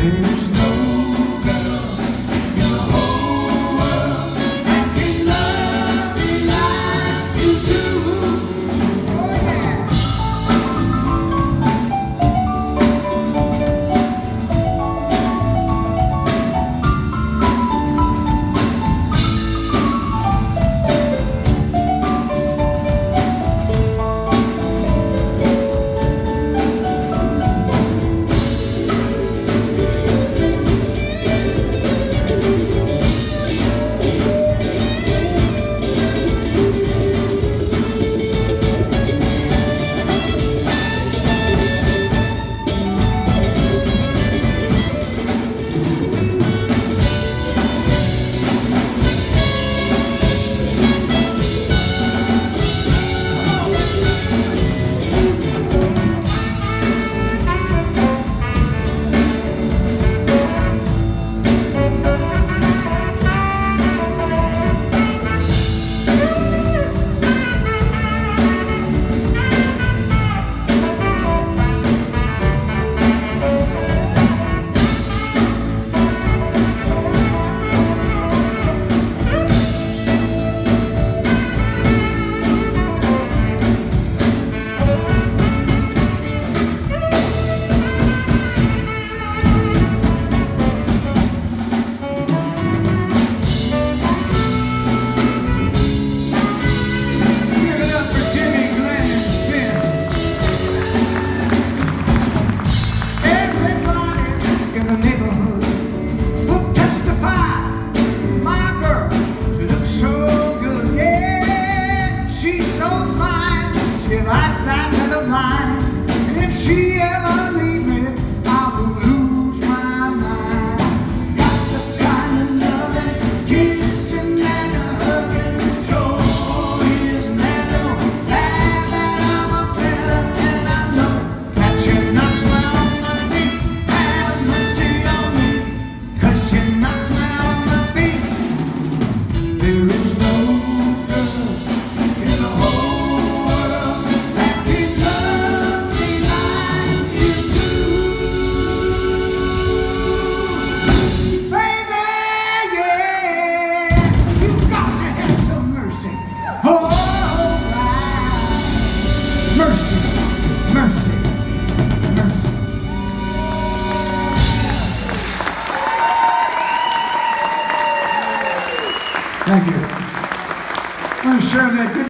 There's Thank you. I'm sharing that good.